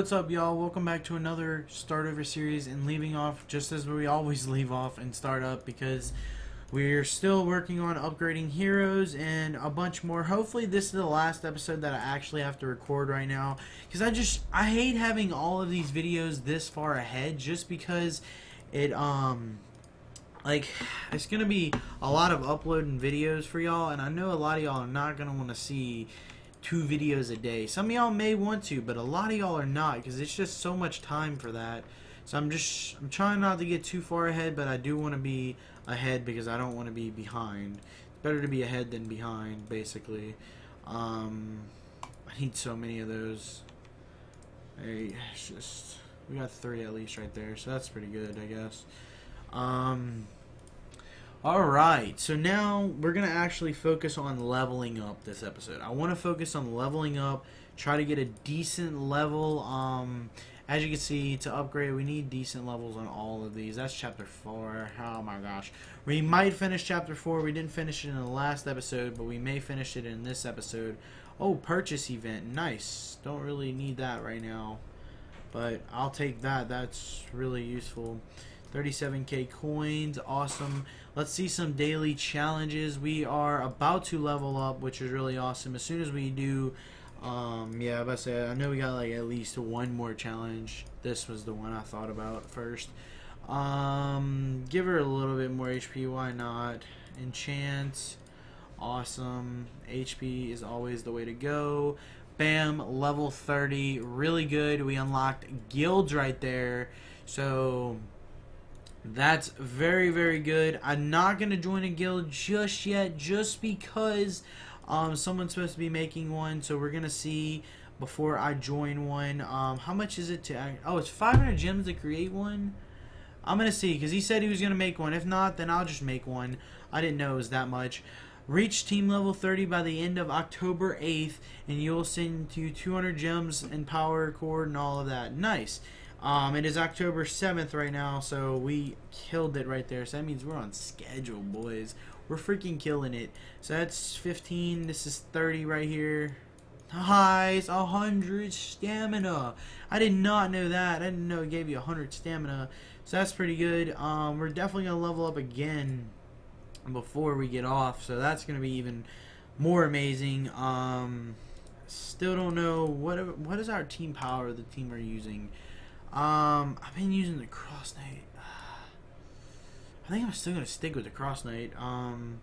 What's up, y'all? Welcome back to another start over series and leaving off just as we always leave off and start up because we're still working on upgrading heroes and a bunch more. Hopefully, this is the last episode that I actually have to record right now because I just I hate having all of these videos this far ahead just because it um like it's gonna be a lot of uploading videos for y'all and I know a lot of y'all are not gonna want to see two videos a day. Some of y'all may want to, but a lot of y'all are not because it's just so much time for that. So I'm just I'm trying not to get too far ahead, but I do want to be ahead because I don't want to be behind. It's better to be ahead than behind, basically. Um, I need so many of those. Hey, it's just we got three at least right there, so that's pretty good, I guess. Um. Alright, so now we're going to actually focus on leveling up this episode. I want to focus on leveling up, try to get a decent level. Um, as you can see, to upgrade, we need decent levels on all of these. That's chapter 4. Oh my gosh. We might finish chapter 4. We didn't finish it in the last episode, but we may finish it in this episode. Oh, purchase event. Nice. Don't really need that right now. But I'll take that. That's really useful. 37k coins. Awesome. Let's see some daily challenges. We are about to level up, which is really awesome. As soon as we do, um, yeah, I say I know we got like at least one more challenge. This was the one I thought about first. Um, give her a little bit more HP. Why not? Enchant. Awesome. HP is always the way to go. Bam, level 30. Really good. We unlocked guilds right there. So that's very, very good. I'm not going to join a guild just yet, just because um, someone's supposed to be making one. So we're going to see before I join one. Um, how much is it to... Oh, it's 500 gems to create one? I'm going to see, because he said he was going to make one. If not, then I'll just make one. I didn't know it was that much. Reach team level 30 by the end of October 8th, and you'll send you 200 gems and power cord and all of that. Nice. Um, it is October 7th right now, so we killed it right there. So that means we're on schedule, boys. We're freaking killing it. So that's 15. This is 30 right here. Nice, 100 stamina. I did not know that. I didn't know it gave you 100 stamina. So that's pretty good. Um, we're definitely going to level up again before we get off. So that's going to be even more amazing. Um, still don't know what what is our team power the team are using. Um, I've been using the Cross Knight. I think I'm still going to stick with the Cross Knight. Um,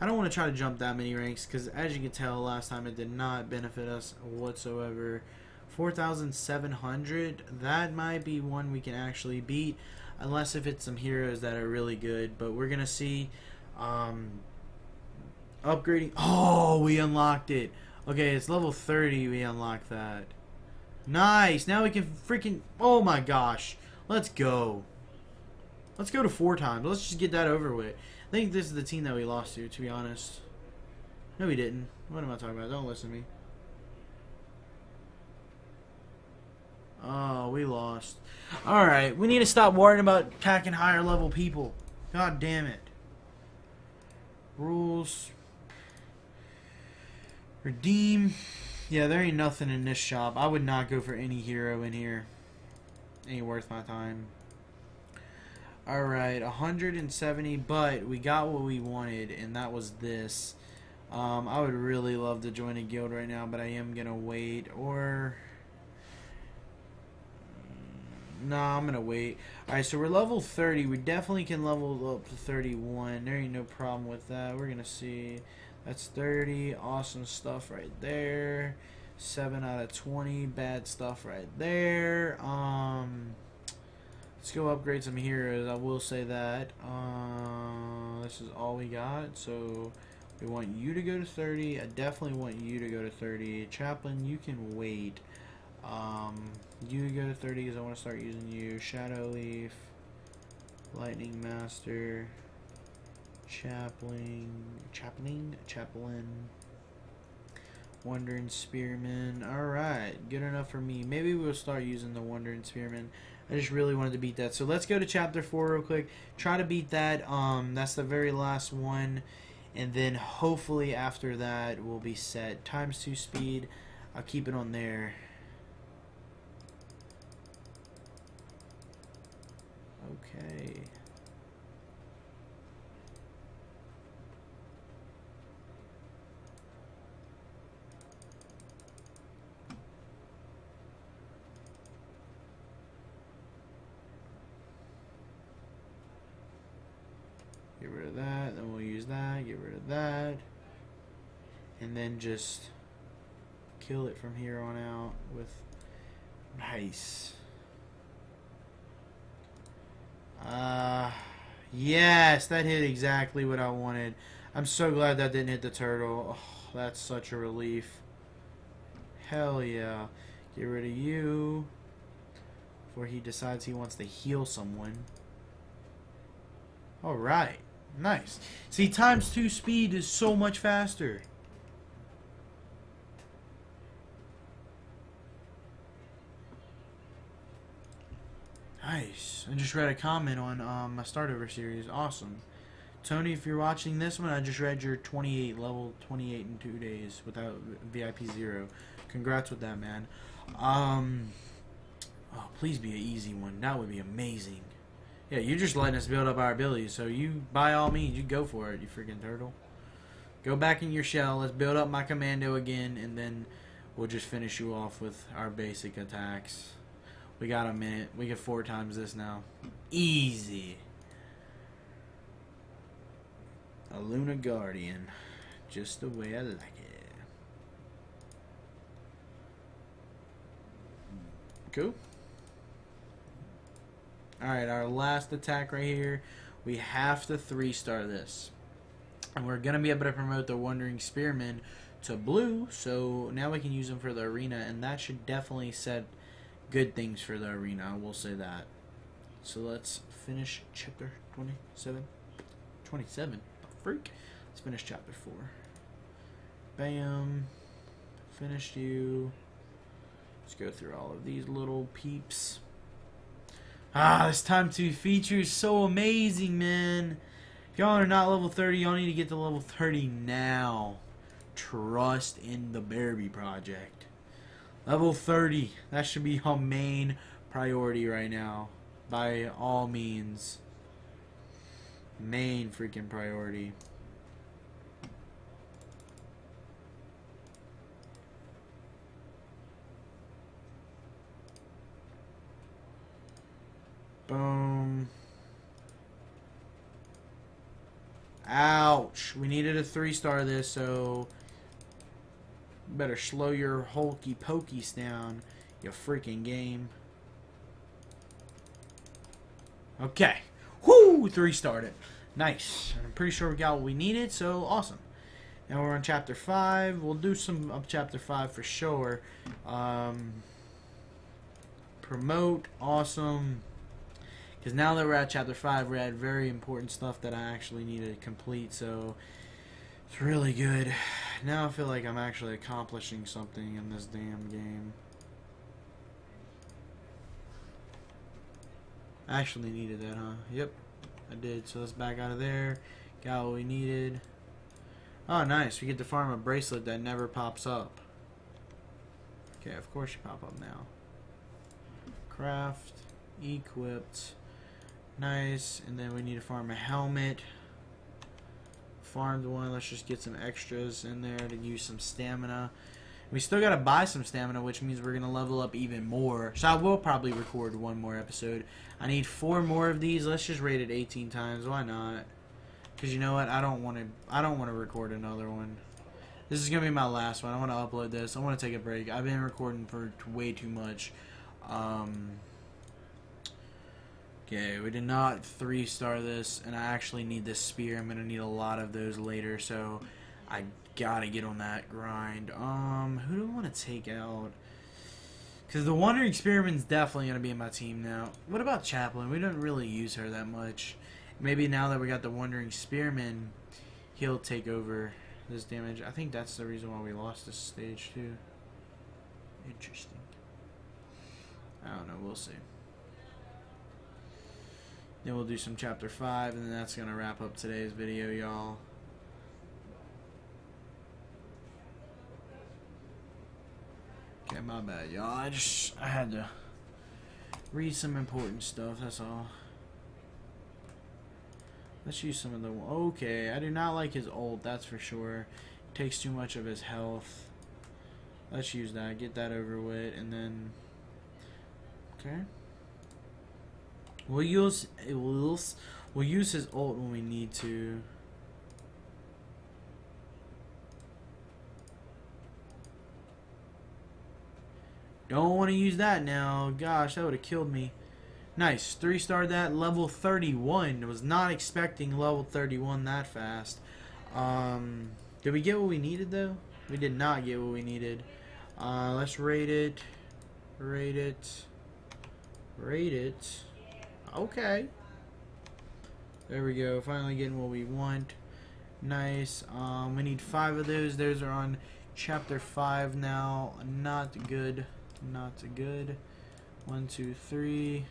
I don't want to try to jump that many ranks because as you can tell last time it did not benefit us whatsoever. 4,700, that might be one we can actually beat unless if it's some heroes that are really good. But we're going to see um, upgrading. Oh, we unlocked it. Okay, it's level 30 we unlocked that. Nice. Now we can freaking... Oh my gosh. Let's go. Let's go to four times. Let's just get that over with. I think this is the team that we lost to, to be honest. No, we didn't. What am I talking about? Don't listen to me. Oh, we lost. Alright, we need to stop worrying about attacking higher level people. God damn it. Rules. Redeem. Yeah, there ain't nothing in this shop. I would not go for any hero in here. Ain't worth my time. Alright, 170, but we got what we wanted, and that was this. Um, I would really love to join a guild right now, but I am going to wait, or... No, nah, I'm going to wait. Alright, so we're level 30. We definitely can level up to 31. There ain't no problem with that. We're going to see... That's 30. Awesome stuff right there. 7 out of 20. Bad stuff right there. Um, let's go upgrade some heroes. I will say that. Uh, this is all we got. So we want you to go to 30. I definitely want you to go to 30. Chaplain, you can wait. Um, you go to 30 because I want to start using you. Shadow Leaf. Lightning Master. Chaplain, Chaplain, Chaplain, Wandering Spearman. Alright, good enough for me. Maybe we'll start using the Wandering Spearman. I just really wanted to beat that. So let's go to Chapter 4 real quick. Try to beat that. Um, That's the very last one. And then hopefully after that we'll be set. Times 2 speed. I'll keep it on there. Use that, get rid of that. And then just kill it from here on out with nice. Uh, yes, that hit exactly what I wanted. I'm so glad that didn't hit the turtle. Oh, that's such a relief. Hell yeah. Get rid of you. Before he decides he wants to heal someone. Alright. Nice. See, times 2 speed is so much faster. Nice. I just read a comment on um, my start over series. Awesome. Tony, if you're watching this one, I just read your 28 level 28 in two days without VIP zero. Congrats with that, man. Um, oh, please be an easy one. That would be amazing. Yeah, you're just letting us build up our abilities, so you, by all means, you go for it, you freaking turtle. Go back in your shell. Let's build up my commando again, and then we'll just finish you off with our basic attacks. We got a minute. We get four times this now. Easy. A Luna Guardian. Just the way I like it. Cool. Alright, our last attack right here. We have to three-star this. And we're going to be able to promote the Wandering Spearman to blue. So now we can use them for the arena. And that should definitely set good things for the arena, I will say that. So let's finish chapter 27. 27? freak? Let's finish chapter 4. Bam. Finished you. Let's go through all of these little peeps. Ah, this time to feature is so amazing, man. If y'all are not level 30, y'all need to get to level 30 now. Trust in the Bearby Project. Level 30. That should be our main priority right now. By all means. Main freaking priority. Boom. Ouch. We needed a three star this, so Better slow your hokey pokies down, you freaking game. Okay. Whoo! Three started. Nice. I'm pretty sure we got what we needed, so awesome. Now we're on chapter 5. We'll do some of chapter 5 for sure. Um, promote. Awesome. Because now that we're at chapter 5, we're at very important stuff that I actually need to complete, so it's really good. Now I feel like I'm actually accomplishing something in this damn game. I actually needed that, huh? Yep, I did. So let's back out of there. Got what we needed. Oh, nice. We get to farm a bracelet that never pops up. Okay, of course you pop up now. Craft. Equipped. Nice. And then we need to farm a helmet farmed one. Let's just get some extras in there to use some stamina. We still got to buy some stamina, which means we're going to level up even more. So I will probably record one more episode. I need four more of these. Let's just rate it 18 times. Why not? Because you know what? I don't want to. I don't want to record another one. This is gonna be my last one. I want to upload this. I want to take a break. I've been recording for way too much. Um, Okay, we did not three star this, and I actually need this spear. I'm gonna need a lot of those later, so I gotta get on that grind. Um, who do I want to take out? Because the Wandering Spearman's definitely gonna be in my team now. What about Chaplain? We don't really use her that much. Maybe now that we got the Wandering Spearman, he'll take over this damage. I think that's the reason why we lost this stage too. Interesting. I don't know. We'll see. Then we'll do some chapter 5, and then that's going to wrap up today's video, y'all. Okay, my bad, y'all. I just, I had to read some important stuff, that's all. Let's use some of the... Okay, I do not like his ult, that's for sure. Takes too much of his health. Let's use that, get that over with, and then... Okay. We'll use we'll, we'll use his ult when we need to. Don't want to use that now. Gosh, that would have killed me. Nice. Three star that. Level 31. Was not expecting level 31 that fast. Um, did we get what we needed, though? We did not get what we needed. Uh, let's rate it. Rate it. Rate it. Okay. There we go. Finally getting what we want. Nice. Um, we need five of those. Those are on chapter five now. Not good. Not good. One, two, three.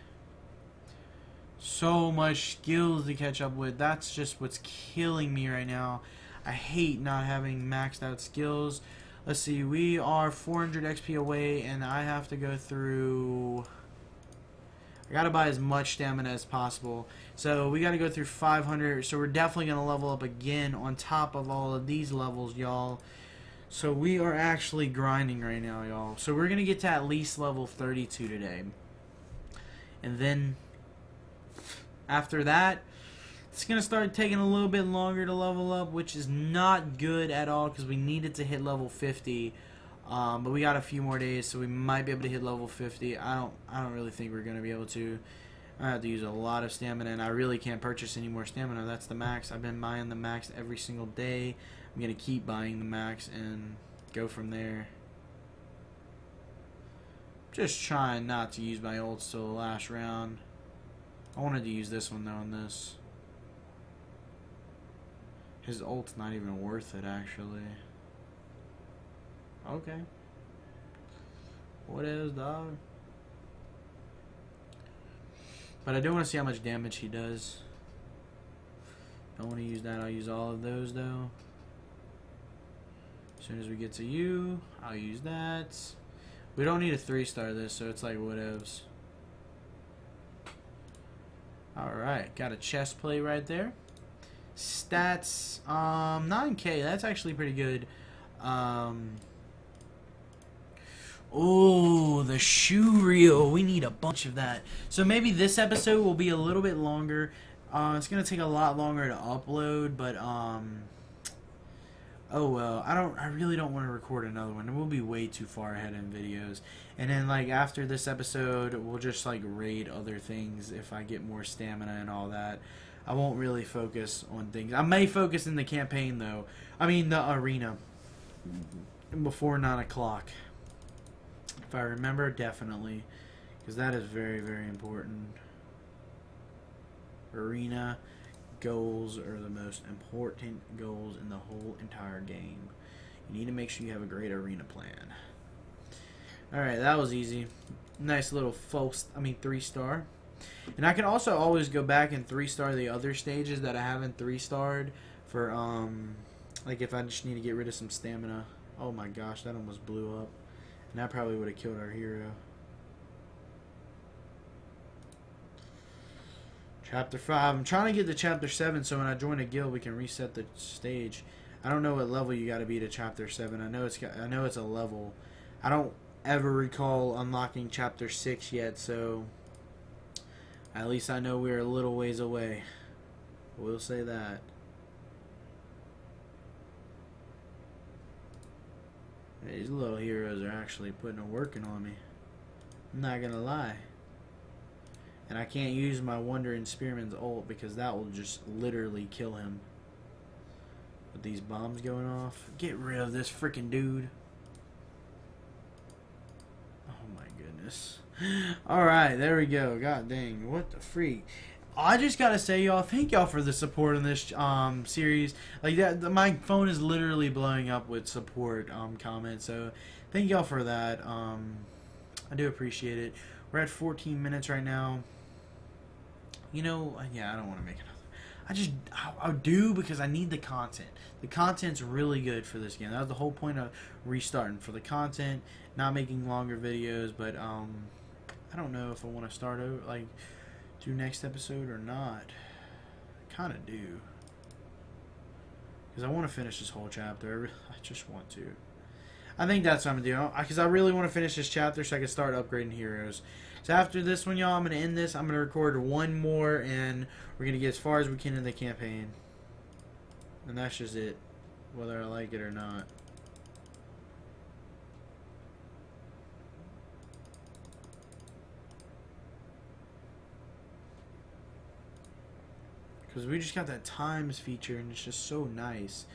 So much skills to catch up with. That's just what's killing me right now. I hate not having maxed out skills. Let's see. We are 400 XP away, and I have to go through... I gotta buy as much stamina as possible. So we gotta go through 500. So we're definitely gonna level up again on top of all of these levels, y'all. So we are actually grinding right now, y'all. So we're gonna get to at least level 32 today. And then after that, it's gonna start taking a little bit longer to level up, which is not good at all because we needed to hit level 50. Um, but we got a few more days, so we might be able to hit level 50. I don't, I don't really think we're gonna be able to. I have to use a lot of stamina, and I really can't purchase any more stamina. That's the max. I've been buying the max every single day. I'm gonna keep buying the max and go from there. Just trying not to use my ults till the last round. I wanted to use this one though on this. His ult's not even worth it actually. Okay. What is dog? But I do want to see how much damage he does. Don't want to use that. I'll use all of those though. As soon as we get to you, I'll use that. We don't need a three star this, so it's like whatevs. Alright, got a chest plate right there. Stats, um, 9k, that's actually pretty good. Um, oh, the shoe reel. We need a bunch of that. So maybe this episode will be a little bit longer. Uh, it's to take a lot longer to upload, but, um, oh well, I don't, I really don't want to record another one. We'll be way too far ahead in videos. And then like after this episode, we'll just like raid other things if I get more stamina and all that. I won't really focus on things. I may focus in the campaign though. I mean the arena before nine o'clock. If I remember, definitely, because that is very very important. Arena goals are the most important goals in the whole entire game. You need to make sure you have a great arena plan. Alright, that was easy. Nice little false, I mean three star. And I can also always go back and three star the other stages that I haven't three starred for, um, like if I just need to get rid of some stamina. Oh my gosh, that almost blew up. And that probably would have killed our hero. Chapter 5. I'm trying to get to Chapter 7 so when I join a guild we can reset the stage. I don't know what level you got to be to Chapter 7. I know it's got, I know it's a level. I don't ever recall unlocking Chapter 6 yet, so at least I know we're a little ways away. We'll say that. These little heroes are actually putting a working on me. I'm not gonna lie. And I can't use my Wandering Spearman's ult because that will just literally kill him. With these bombs going off. Get rid of this freaking dude. Oh my goodness. Alright, there we go. God dang. What the freak. I just gotta say, y'all, thank y'all for the support in this um, series. Like that, my phone is literally blowing up with support um, comments. So, thank y'all for that. Um, I do appreciate it. We're at 14 minutes right now you know, uh, yeah, I don't want to make another. I just I, I, do because I need the content. The content's really good for this game. That was the whole point of restarting for the content, not making longer videos. But um, I don't know if I want to start over like do next episode or not. I kind of do because I want to finish this whole chapter. I just want to. I think that's what I'm gonna do because I really want to finish this chapter so I can start upgrading heroes. So after this one, y'all, I'm going to end this. I'm going to record one more, and we're going to get as far as we can in the campaign. And that's just it, whether I like it or not. Because we just got that times feature and it's just so nice.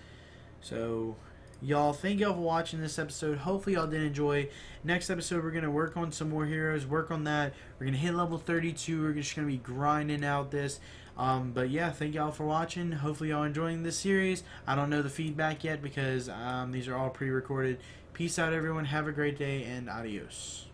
So, y'all, thank y'all for watching this episode. Hopefully, y'all did enjoy. Next episode, we're gonna work on some more heroes. Work on that. We're gonna hit level 32. We're just gonna be grinding out this. Um, but yeah, thank y'all for watching. Hopefully, y'all enjoying this series. I don't know the feedback yet because um, these are all pre-recorded. Peace out, everyone. Have a great day and adios.